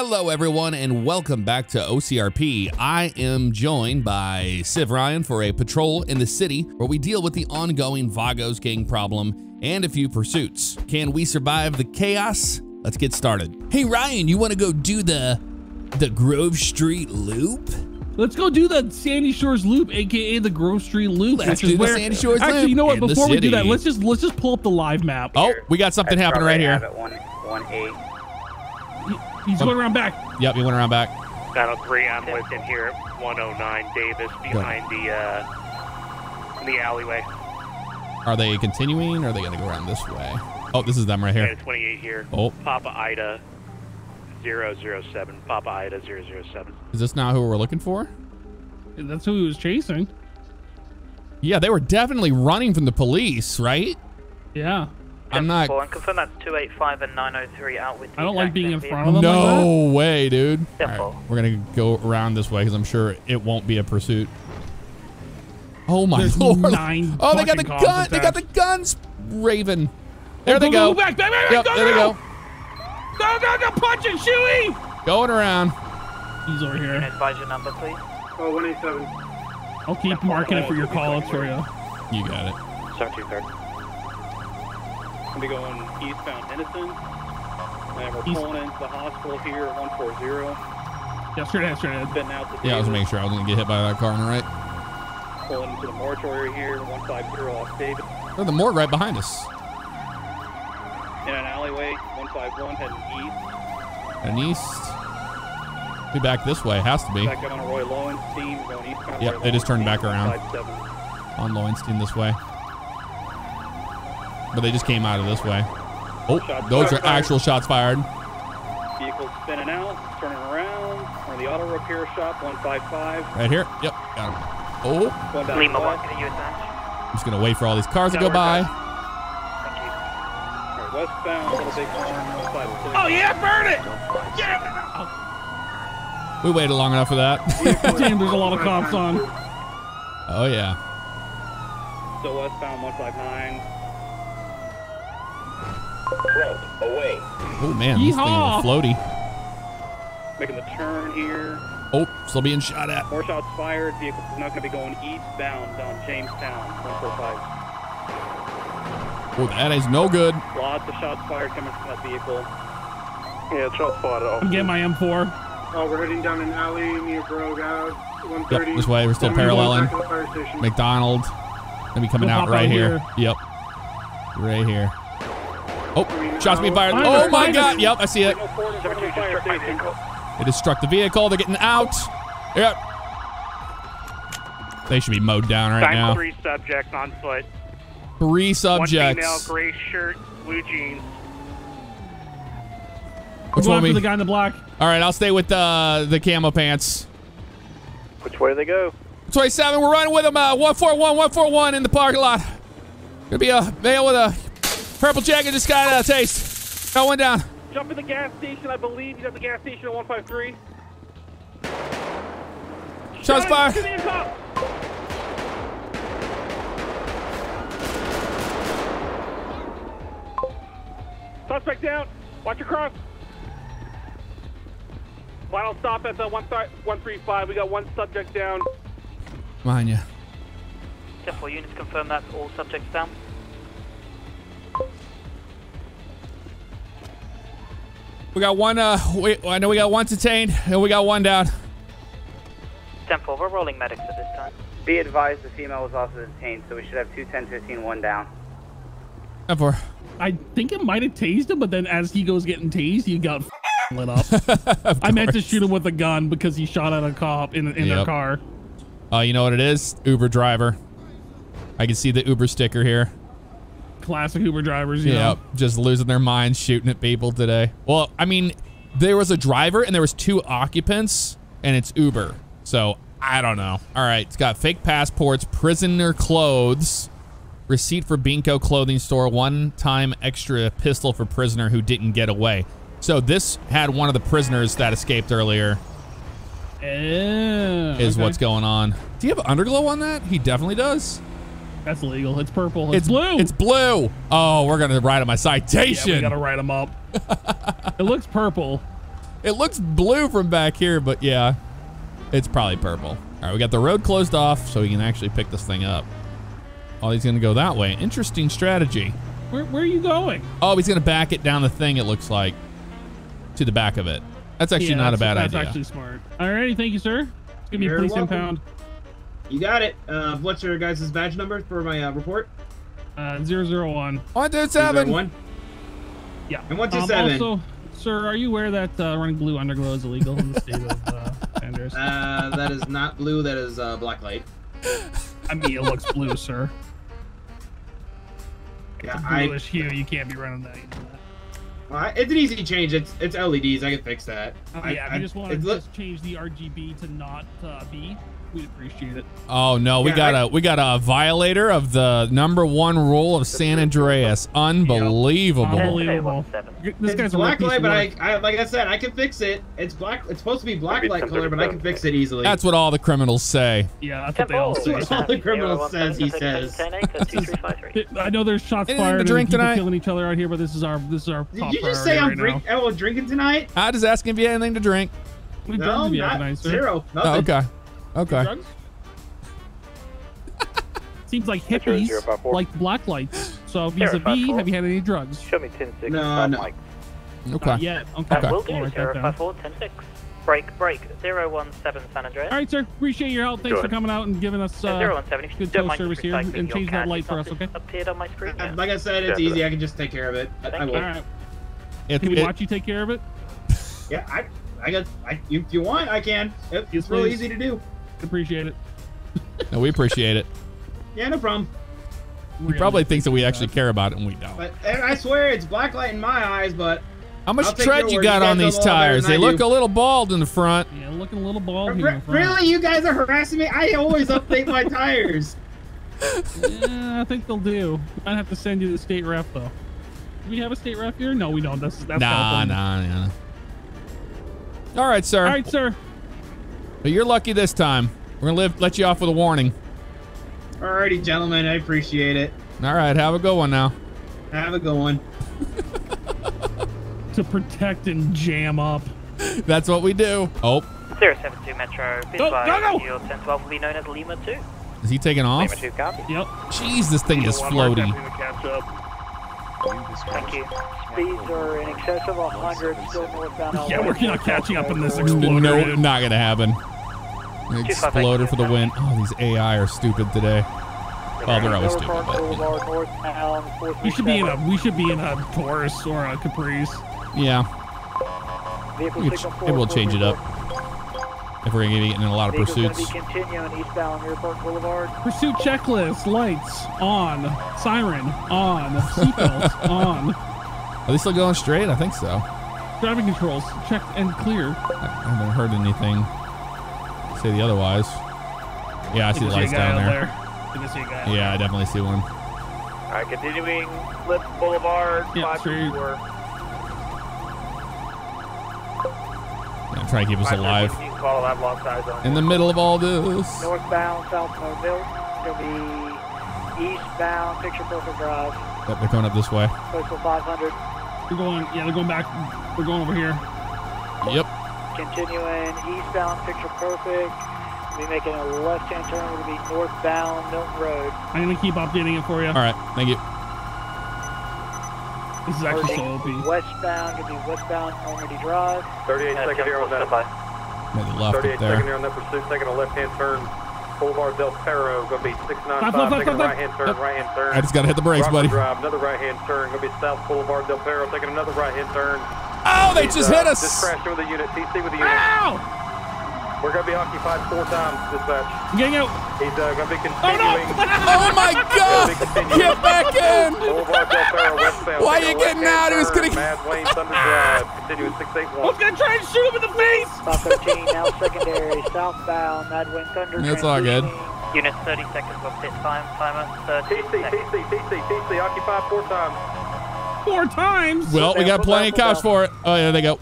Hello, everyone, and welcome back to OCRP. I am joined by Civ Ryan for a patrol in the city where we deal with the ongoing Vagos gang problem and a few pursuits. Can we survive the chaos? Let's get started. Hey, Ryan, you want to go do the the Grove Street Loop? Let's go do the Sandy Shores Loop, aka the Grove Street Loop. Let's which is do the where, Sandy Shores Actually, Loop you know what? Before we do that, let's just let's just pull up the live map. Oh, we got something happening right here. One, one eight. He- he's going around back. Yep, you went around back. Battle 3, I'm within here at 109 Davis behind the uh, in the alleyway. Are they continuing or are they going to go around this way? Oh, this is them right And here. 28 here. Oh, Papa Ida 007. Papa Ida 007. is this not who we're looking for? That's who he was chasing. Yeah, they were definitely running from the police, right? Yeah. I'm not. Four, and confirm that's 285 and 903 out with the I don't like being in front of them like. No way, dude. All right, Simple. we're gonna go around this way because I'm sure it won't be a pursuit. Oh my There's lord! nine oh, they got the fucking gun. cars They got the guns. Raven. There Oh, they go, go. go, back, back, back, Yep, go, there they go, go. Go, go, go, punch it, Chewie! Going around. He's over And here. advise your number, please. Oh, 187. I'll keep marking it oh, for your call-ups for you. You got it. Start 230. Gonna be going eastbound Innocent. And we're East- pulling into the hospital here at 140. Yeah, straight ahead, straight ahead. Been out to Yeah, I was making sure I wasn't gonna get hit by that car on the right. Pulling into the mortuary here, 150 off Davis. Oh, the morgue right behind us. In an alleyway, 151 heading east. And east. Be back this way. Has to be. Back up on Roy Lowenstein, going eastbound. Yep, Roy they just turned back around. 157. On Lowenstein this way. But they just came out of this way. Oh, Shots those are fired. actual shots fired. Vehicle spinning out, turning around. On the auto repair shop, 155. Right here. Yep, got him. Oh, Going down Lima 1, can you attach? I'm just gonna wait for all these cars to go by. Thank you. All right, westbound, Little Big Horn, 156. Oh, yeah, burn it! Yeah! We waited long enough for that. Damn, there's a lot of cops on. oh yeah. Still westbound, 159. Oh man, this thing Yeehaw. is floaty. Making the turn here. Oh, still being shot at. More shots fired. Vehicle is not going to be going eastbound on Jamestown, 145. Oh, that is no good. Lots of shots fired coming from that vehicle. Yeah, shots fired at I'm getting my M4. Oh, we're heading down an alley near Grove Ave, 130. Yep, this way. We're still Then we're going paralleling. back to the. McDonald. Gonna be coming He'll out right out here. here. Yep. Right here. Oh, shots being fired. Oh my god. Yep, I see it. It forward in front of the fire station. They just struck the vehicle. They're getting out. Yep. They should be mowed down right now. three subjects on foot. Three subjects. One female, subjects. gray shirt, blue jeans. Which Go one after we? the guy in the black. All right, I'll stay with uh, the camo pants. Which way do they go? 27, we're running with them. Uh, 141, 141 in the parking lot. Gonna be a male with a purple jacket just got a taste. Got one down. Jump in the gas station. I believe he's at the gas station at 153. Shots To fired. Suspect down. Watch your cross. Final stop at the 135. We got one subject down. Behind you. 10-4 units confirm that's all subjects down. We got one. Uh, we, I know we got one detained, and we got one down. 10-4, we're rolling medics at this time. Be advised the female was also detained, so we should have two 10 15 one down. Up. I think it might have tased him, but then as he goes getting tased, he got lit up. I meant to shoot him with a gun because he shot at a cop in, in their car. Oh, you know what it is? Uber driver. I can see the Uber sticker here. Classic Uber drivers, you Yep, know. just losing their minds shooting at people today. Well, I mean, there was a driver and there was two occupants, and it's Uber. So I don't know. All right, it's got fake passports, prisoner clothes, receipt for Binco clothing store, one-time extra pistol for prisoner who didn't get away. So this had one of the prisoners that escaped earlier. Eh, Is okay. what's going on. Do you have underglow on that? He definitely does. That's legal. It's purple. It's, blue. It's blue. Oh, we're gonna write on my yeah, citation. we gotta write him up. it looks purple. It looks blue from back here, but yeah, it's probably purple. All right, we got the road closed off so we can actually pick this thing up. Oh, he's gonna go that way. Interesting strategy. Where, where are you going? Oh, he's gonna back it down the thing. It looks like to the back of it. That's actually Yeah, not a bad that's idea. That's actually smart. Alrighty, thank you, sir. It's gonna be a You're police welcome. impound. You got it. Uh, what's your guys' badge number for my uh, report? Uh, 001. One two seven. One. Yeah. And what's your um, seven? Also, sir, are you aware that uh, running blue underglow is illegal in the state of uh, Andreas? Uh, that is not blue. That is uh, black light. I mean, it looks blue, sir. Yeah, I, Bluish hue. You can't be running that. You well, it's an easy change. It's it's LEDs. I can fix that. Oh, I, yeah, if I, just want to just change the RGB to not uh, B, we'd appreciate it. Oh no, we Yeah, got I- a we got a violator of the number one rule of San Andreas. Unbelievable. Unbelievable. This it's guy's a black light, but. I, I like I said, I can fix it. It's black. It's supposed to be black light color, but I can fix it easily. That's what all the criminals say. Yeah, that's what they all say. That's what the criminals says. He says. I know there's shots Anything to fired drink and people tonight? killing each other out here, but this is our this is our Did you just say I'm right drink, oh, drinking tonight? I just asking if you had anything to drink. now. What No, drugs have you had not tonight, sir? zero. Oh, okay. Okay. Drugs? Seems like hippies like black lights. So vis-a-vis, have you had any drugs? Show me 10 6. No, no. Okay. Not yet. Okay. That will do. write that down. 054 10 6. Break, break. 017 San Andreas. All right, sir. Appreciate your help. Thanks Go for coming out and giving us Uh, 017, good don't tow service here and change that light for us, okay? Appeared on my screen. Uh, yeah. Like I said, it's Yeah. easy. I can just take care of it. I, I Thank will. All right. It- Can we it- watch you take care of it? Yeah, I, I got. I, if you want, I can. It's really easy to do. Appreciate it. no, we appreciate it. Yeah, no problem. He probably thinks that we actually care uh, about it, and we don't. But and I swear, it's black light in my eyes. But How much I'll tread you got You on these know a lot better tires? They I look do. a little bald in the front. Yeah, looking a little bald Re- here. in front. really, you guys are harassing me. I always update my tires. Yeah, I think they'll do. I'd have to send you the state rep though. Do we have a state rep here? No, we don't. That's that's Nah, California. nah, nah. All right, sir. All right, sir. But you're lucky this time. We're gonna live, let you off with a warning. Alrighty, gentlemen, I appreciate it. All right, have a good one now. Have a good one. To protect and jam up. That's what we do. Oh, 072 Metro. Please Go, advise go, go! your 1012 will be known as Lima 2. is he taking off? Lima 2 copy. Yep. Jeez, this thing is floaty. Thank you. Speeds are in excess of 100, still northbound. Yeah, we're not catching up in this exploder. No, exploder. not gonna happen. Exploder for the win. Oh, these AI are stupid today. Well, they're always stupid, but you know. We should be in a we should be in a Taurus or a Caprice. yeah, Vehicle we could- signal maybe we'll change it up if we're gonna get in a lot of Vehicle's gonna pursuits. be continuing eastbound Airport Boulevard. Pursuit checklist, lights on, siren on, seatbelt on, Are they still going straight? I think so. driving controls checked and clear. I haven't heard anything say the otherwise. Yeah, I see the lights see down out there. Did you see a guy Yeah, I definitely see one. Alright, continuing Flip Boulevard, Yeah, 5 straight. four. Yeah, try to keep us Five alive. You can call it, I've lost eyes on. In the middle of all this. Northbound South Mobile. Gonna be eastbound Picture Perfect Drive. Yep, they're coming up this way. Postal 500. They're going. Yeah, they're going back. They're going over here. Yep. Continuing eastbound Picture Perfect. We'll Be making a left-hand turn. We're gonna be northbound Milton Road. I'm gonna keep updating it for you. All right, thank you. This is actually so Merging OP. Westbound, gonna be westbound Normandy Drive. 38 second here on that. Maybe left 38 up there. second here on that pursuit, taking a left-hand turn. Boulevard Del Perro, gonna be 695, Left, left, left, taking a left, right-hand turn, left. right-hand turn. I just gotta hit the brakes, Rockford buddy. Drive, another right-hand turn, gonna be South Boulevard Del Perro, taking another right-hand turn. Oh, they He's, just uh, hit us. Just crashed with a unit, TC with a unit. Ow! We're gonna be occupied four times, dispatch. I'm getting out. He's uh, gonna be continuing. Oh continuing. Oh my God! Get back in! Boulevard Del Perro, westbound. Why are you getting out? He was gonna- Mad Wayne Thunder Drive, continuing I 681. was gonna try and shoot him in the face. 513 now secondary southbound Mad Wayne Thunder. That's all good. transitioning. Unit 30 seconds of pit time. Timer 30 TC, seconds. TC, TC, TC, occupied four times. Four times. Well, we got plenty of cops for it. Oh, yeah, they go. I'm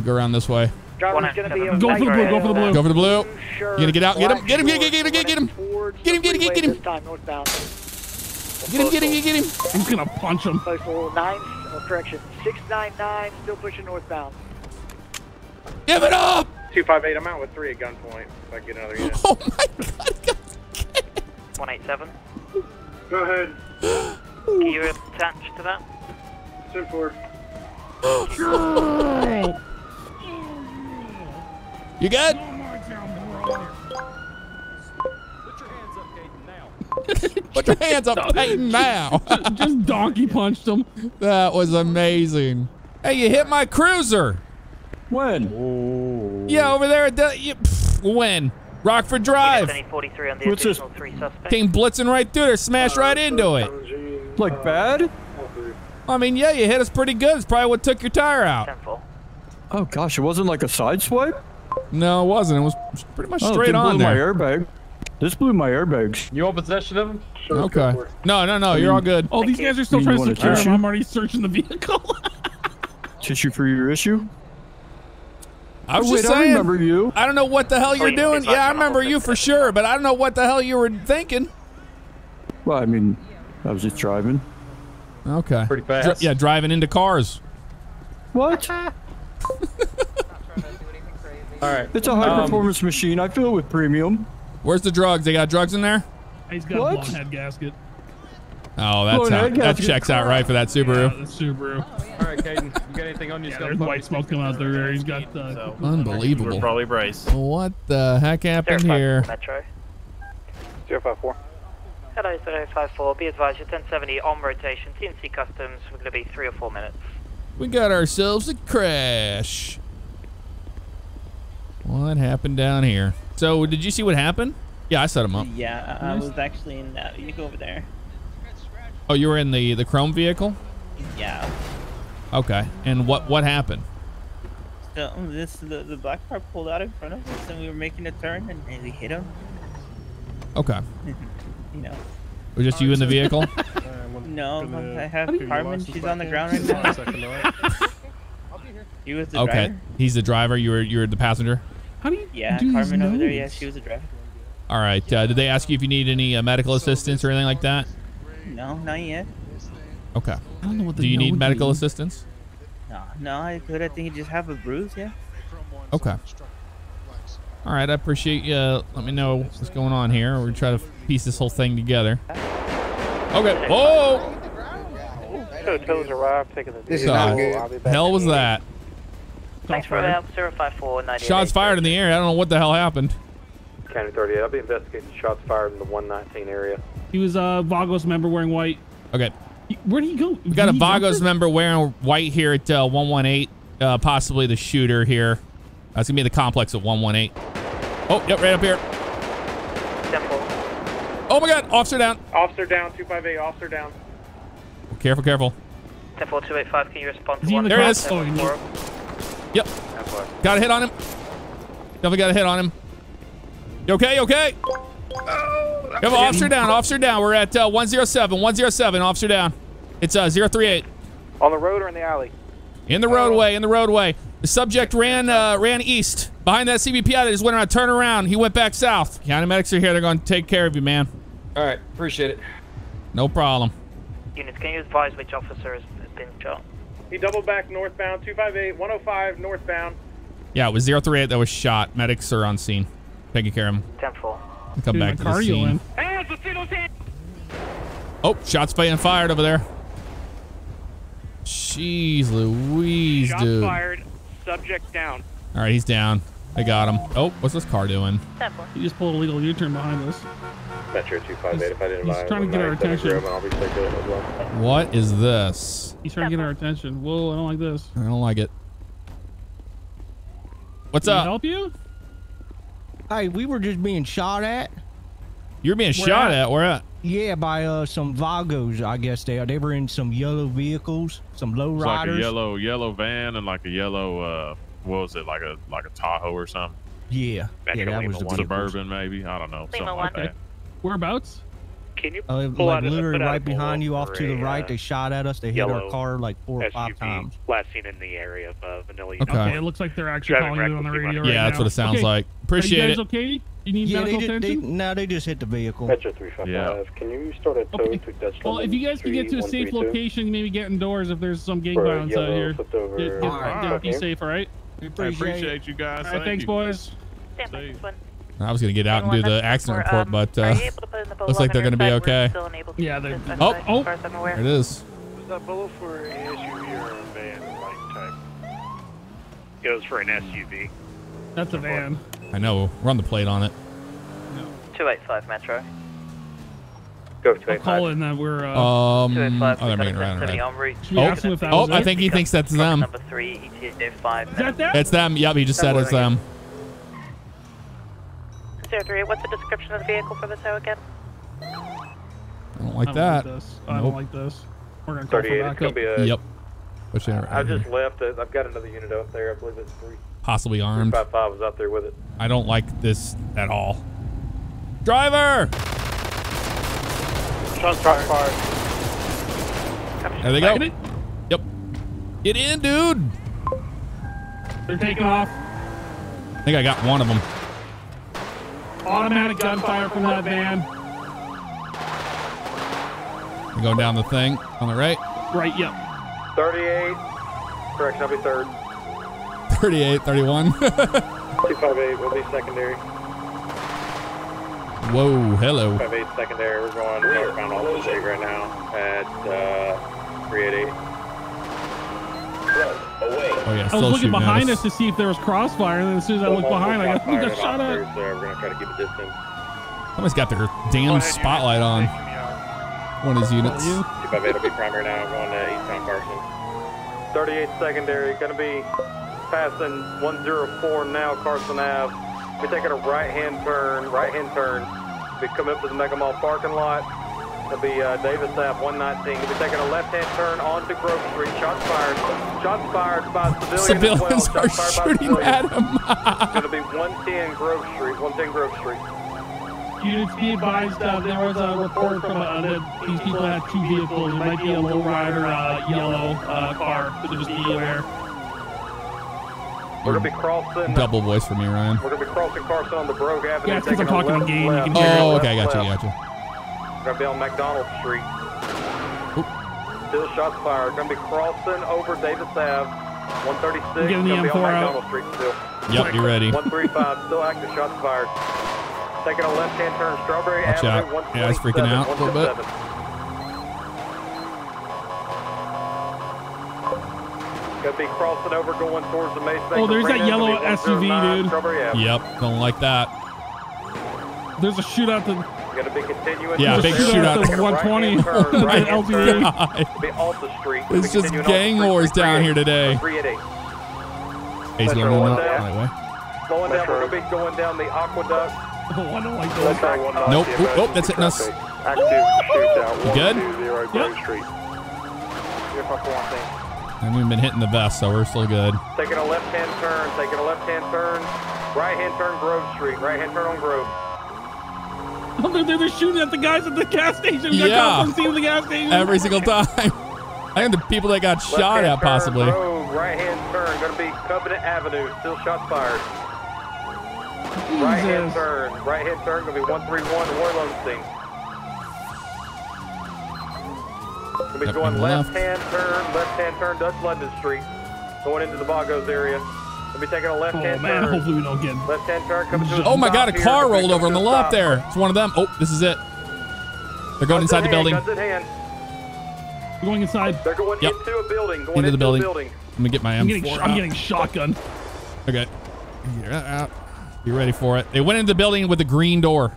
gonna go around this way. Driver's gonna be Go for the blue, go for the blue. Go for the blue. Sure. You gonna get out? Get him, get him, get him, get him, get him, get him. Get him, get him, get him. This. Get him, get him, get him. I'm just gonna punch him. Postal nine, oh, correction, six nine nine, still pushing northbound. Give it up! 258, I'm out with three at gunpoint. If I get another unit. Oh my god, 187. Go ahead. Can you attach to that? Ten four. You good? Put your hands up, Peyton, now. Just donkey punched him. that was amazing. Hey, you hit my cruiser. When? Yeah, over there at the. You, pff, when? Rockford Drive. Unit 43 on the What's this? three. Came blitzing right through there, smashed right into it. Like bad? I mean, yeah, you hit us pretty good. It's probably what took your tire out. Oh gosh, it wasn't like a side swipe? No, it wasn't. It was pretty much Oh, straight didn't on blow my there. airbag. This blew my airbags. You want possession of him? Okay. No, no, no. You're all good. Oh, these guys are still You trying to secure him. tissue? I'm already searching the vehicle. Tissue for your issue? I was oh, wait, just I remember you. I don't know what the hell you're doing. Yeah, I remember you for sure, but I don't know what the hell you were thinking. Well, I mean, I was just driving. Okay. Pretty Dri- fast. yeah, driving into cars. What? All right. It's a high Um, performance machine. I fill it with premium. Where's the drugs? They got drugs in there? He's got What? a blonde head gasket. Oh, that's how, head that gasket. checks out right for that Yeah, Subaru. the Subaru. All right, Caden. You got anything on you? Yeah, there's white smoke coming out there. He's got uh, Unbelievable. probably Bryce. What the heck happened here? Metro. 054. Hello, 054. Be advised, you're 1070 on rotation. TNC Customs, we're going to be three or four minutes. We got ourselves a crash. What happened down here? So, did you see what happened? Yeah, I set him up. Yeah, I I was actually in uh, that vehicle over there. Oh, you were in the the chrome vehicle? Yeah. Okay. And what what happened? So this the, the black car pulled out in front of us, and we were making a turn, and, and we hit him. Okay. You know. It was just you in the vehicle? No, I have Carmen. She's on the ground right now. He was the okay. driver. He's the driver. You were you were the passenger. How do you Yeah, do these Carmen over there. Yeah, she was the driver. All right. Uh, did they ask you if you need any uh, medical assistance or anything like that? No, not yet. Okay. I don't know what the Do you need medical means. assistance? No, no, I could. I think he just have a bruise. Yeah. Okay. All right. I appreciate you. uh, Let me know what's going on here. We're gonna try to piece this whole thing together. Okay. Whoa! Hotels arrived, taking the This hell was that? Thanks for the help, 054 Shots fired in the air. I don't know what the hell happened. County 38. I'll be investigating shots fired in the 119 area. He was a Vagos member wearing white. Okay. Where'd he go? We got a Vagos member wearing white here at uh, 118. Uh, possibly the shooter here. That's gonna be the complex at 118. Oh, yep, right up here. Temple. Oh my God, officer down. Officer down, 258, officer down. Careful, careful. Temple 285, can you respond to Is he one? There he is. Oh, he Four. Yep. Got a hit on him. Definitely got a hit on him. You okay? You okay? You have an officer down. Officer down. We're at uh, 107. 107. Officer down. It's uh, 038. On the road or in the alley? In the roadway. In the roadway. The subject ran uh, ran east behind that CBPI. They just went around, turn around. He went back south. County medics are here. They're going to take care of you, man. All right, appreciate it. No problem. Units, can you advise which officer has has been shot? He doubled back northbound, 258, 105 northbound. Yeah, it was 038 that was shot. Medics are on scene, taking care of him. 10 4. Come Dude, back my to the scene. in. Oh, shots being fired over there. Jeez Louise, Shots dude. fired, subject down. All right, he's down. They got him. Oh, what's this car doing? 10 4. He just pulled a legal U-turn behind us. Metro 258, if I didn't He's trying to get our attention. I'll be circulating as well. What is this? He's trying to get our attention. Whoa, I don't like this. I don't like it. What's Can up? help you? Hey, we were just being shot at. You're being Where shot at? at. Where at? Yeah, by uh some Vagos, I guess they are. They were in some yellow vehicles, some low It's like a yellow yellow van and like a yellow uh what was it like a like a Tahoe or something Yeah, yeah, that was the vehicles. suburban maybe I don't know something like one. that. Whereabouts? Can you Uh, pull like out a- literally put out right behind you, off to the right. They shot at us. They hit our car like four or five SUV times. last seen in the area of uh, Vanilla. Okay. Okay, it looks like they're actually Driving calling you on the recklessly, radio my- right yeah, now. that's what it sounds Okay. like. Are Appreciate you guys it. okay? You need Yeah, they medical just, they, attention? no, they just hit the vehicle. Metro 355, Yeah. can you start a tow Okay. to Dutch Well, if you guys can get to a safe location, maybe get indoors if there's some gang violence out here. Flipped over, Get- get- get- be safe, all right? We I appreciate you guys. All right, Thank thanks, you. boys. Stand by, this one. I was gonna get out and do the accident report, Um, but uh, you able to put in the looks like they're gonna be belong on your okay. side? We're still unable to Yeah, they're- assist Oh, as oh. as There it is. Was that below for an SUV or a van like type? Goes for an SUV. That's a van. I know. Run the plate on it. 285 Metro. Go I'll call in that we're. Uh, Um, oh, 285 they're making around City right. en route. Should we ask them if that Oh, I think he thinks that's them. Number 3, ETA 5 Is that them? It's them. Yep, he just said it's them. 03, what's the description of the vehicle for the tow again? I don't like I don't that. Like this. I Nope. don't like this. We're gonna call for 38, backup. be a. Yep. Push it I just here. left it. I've got another unit out there. I believe it's three. Possibly armed. Five five was out there with it. I don't like this at all. Driver! Shots fired. There they go. It? Yep. Get in, dude. They're taking off. I think I got one of them. Automatic gunfire from that van. I'm going down the thing on the right. Right. Yep. 38. Correction, I'll be third. 38, 31. 258 will be secondary. Whoa, hello. 58 secondary. We're going northbound off the street right now at uh, 388. Oh yeah, I still was looking behind us. us to see if there was crossfire, and then as soon as I looked behind, I got, we got shot at. So we're gonna try to keep a distance. Somebody's got their damn spotlight on. One of his units. 258 will be primary now. Going to eastbound Carson. 38 secondary. Gonna be passing 104 now, Carson Ave. We're taking a right-hand turn. Right-hand turn. We come up to the Mega Mall parking lot. It'll be uh, Davis Ave 119. We'll be taking a left-hand turn onto Grove Street. Shots fired. Shots fired by civilians. Civilians well. are Shots fired by shooting at civilians. him. It'll be 110 Grove Street. 110 Grove Street. Units be advised, uh, there was a report from uh, that these people had two vehicles. It might be a lowrider uh, yellow uh, car, so just be aware. We're gonna be crossing. Double voice for me, Ryan. We're gonna be crossing Carson on the Brouge Avenue. Yeah, it's 'cause I'm talking in game, you can hear left, Oh, left, okay, gotcha, left. gotcha. We're gonna be on McDonald Street. Still shots fired. Gonna be crossing over Davis Ave. 136. Getting the gonna be on M4 out. McDonald Street still. Yep, you ready? 135. Still active. Shots fired. Taking a left-hand turn. Strawberry Watch Avenue. out. Yeah, it's freaking out a little bit. 127. Gonna be crossing over, going towards the Mace Oh, there's that yellow SUV, dude. Yep, don't like that. There's a shootout to Gonna be continuing. Yeah, big the shootout. 120. right-hand turn, right-hand LTV. turn. God. It'll Be off the street. We'll It's just continuing off the gang wars down here today. He's going on the down. right way. Slowing down. We're gonna be going down the aqueduct. Oh, I don't like Metro those. Nope. the oh, that's hitting us. traffic. Active shootout. You good? Yep. Street. I haven't even been hitting the vest, so we're still good. Taking a left-hand turn. Taking a left-hand turn. Right-hand turn, Grove Street. Right-hand turn on Grove. Oh, they're, they're, they're shooting at the guys at the gas station. We got Yeah. cops on scene at the gas station. Every single time. I think the people that got shot Left-hand at, turn, possibly. Road, right-hand turn. Gonna be Covenant Avenue. Still shots fired. Right-hand turn. Right-hand turn. Gonna be 131 Roy Lowenstein. Gonna be Yep, going and left. left-hand turn. Left-hand turn. Dutch London Street. Going into the Vagos area. Gonna be taking a Oh, left-hand man. turn. Hopefully we don't get. Left-hand turn coming to Oh my god, a car Gonna rolled over on the to a left there. It's one of them. Oh, this is it. They're going Guns inside the hand, building. Guns in hand. We're going inside. They're going Yep. into a building. Going Into the building. A building. Let me get my M4 I'm getting, sh- I'm getting shotgun. Okay. Get that out. Be ready for it. They went into the building with the green door.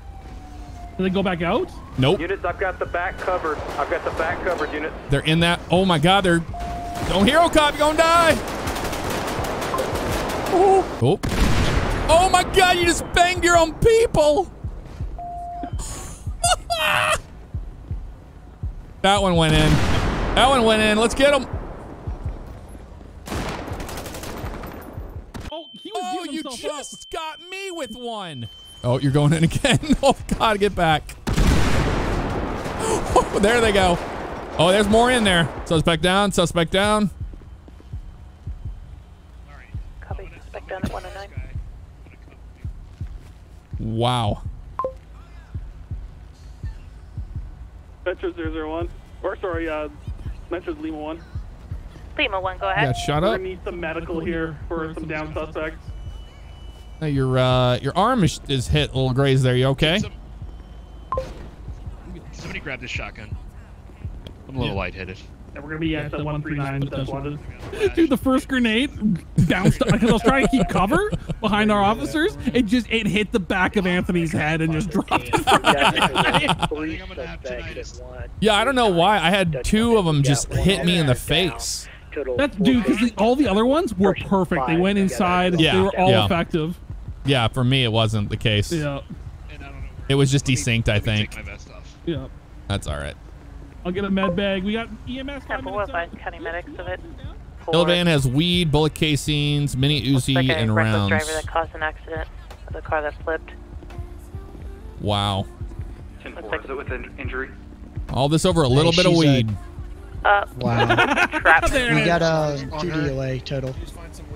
Did they go back out? Nope. Units, I've got the back covered. I've got the back covered, units. They're in that. Oh my god, they're. Don't hero cop, you're gonna die. Oh. Oh. Oh my god, you just banged your own people. that one went in. That one went in. Let's get him. Oh, he was Oh, you himself just got me with one. Oh, you're going in again. Oh god, get back. Oh, there they go. Oh, there's more in there. Suspect down. Suspect down. Copy. Suspect down at 109. Wow. Metro 001. Or sorry, uh, Metro Lima 1. Lima 1, go ahead. Got shut up. gonna need some medical here for some down suspects. Your uh, your arm is, is hit a little graze. there. You okay? Somebody grab this shotgun. I'm a little lightheaded. And we're gonna be at the 139 that's. Dude, the first grenade bounced because I was trying to keep cover behind our officers. It just it hit the back of Anthony's head and just dropped. it. Yeah, I don't know why. I had two of them just hit me in the face. That's dude, because all the other ones were perfect. They went inside. Yeah, they were all yeah. effective. Yeah, for me it wasn't the case. Yeah, It was just desynced, I think. yeah. That's all right. I'll get a med bag. We got EMS. Temple will find county medics of it. Illivan has weed, bullet casings, mini Uzi, like a and reckless rounds. driver that caused an accident. The car that flipped. Wow. Ten four. Is it with an injury? All this over a little bit of she's a- weed. Uh, Wow. Trapped. we got uh, two DOA total.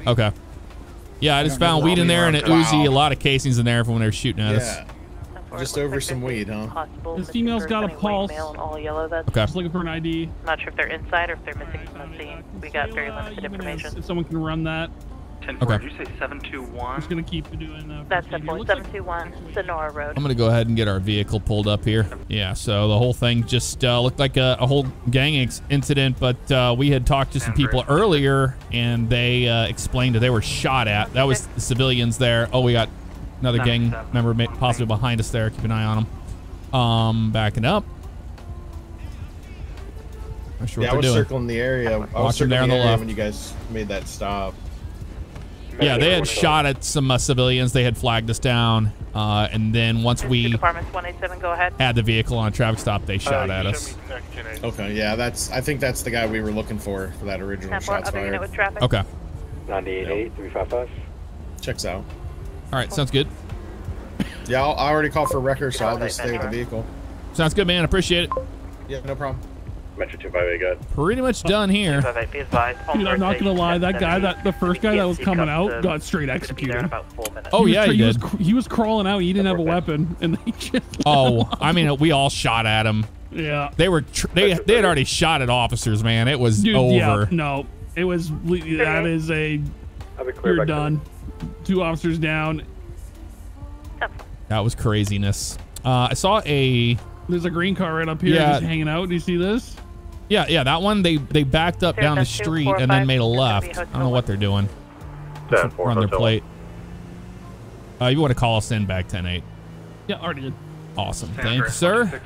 Okay. Yeah, I just found weed in there and an Uzi, a lot of casings in there from when they were shooting at us. Just over some weed, huh? This female's got a pulse. Male and all yellow. That's Okay. Just looking for an ID. not sure if they're inside or if they're missing from the scene. We got very limited uh, information. If someone can run that. Ten Okay. Did you say seven two I'm just gonna keep doing. that. That's procedure. the Looks like- 721 Sonora Road. I'm gonna go ahead and get our vehicle pulled up here. Yeah, so the whole thing just uh, looked like a, a whole gang ex- incident, but uh, we had talked to some people earlier, and they uh, explained that they were shot at. That was the civilians there. Oh, we got another gang member ma- possibly behind us there. Keep an eye on them. Um, backing up. Not sure yeah, I what was doing. circling the area. I was Watch them circling there on the area left. when you guys made that stop. Yeah, they had shot at some uh, civilians. They had flagged us down, uh, and then once we departments 187, go ahead. had the vehicle on a traffic stop, they shot at us. Okay, yeah, that's. I think that's the guy we were looking for for that original 10 4, shots other unit fired. with traffic. Okay. 988 Checks out. All right, sounds good. Yeah, I'll, I already called for a record, so I'll just stay with the vehicle. Sounds good, man. Appreciate it. Yeah, no problem. Metro 258, good. Pretty much done here. Dude, I'm not gonna lie. That guy, that the first guy that was coming out, got straight executed. Oh, yeah, cra- he was did. he was crawling out. He didn't have a weapon, and they just. Oh, I mean, we all shot at him. Yeah. They were tr- they they had already shot at officers, man. It was Dude, over. yeah, no, it was. That is a. clear You're back to done. Two officers down. That was craziness. Uh, I saw a There's a green car right up here, Yeah. just hanging out. Do you see this? Yeah yeah that one. They they backed up down the that's two, street four, and then made a left. I don't know what they're doing. Seven, four, Run their plate. Uh, you want to call us in back 10 8. Yeah, already did. Awesome. Thank you, sir.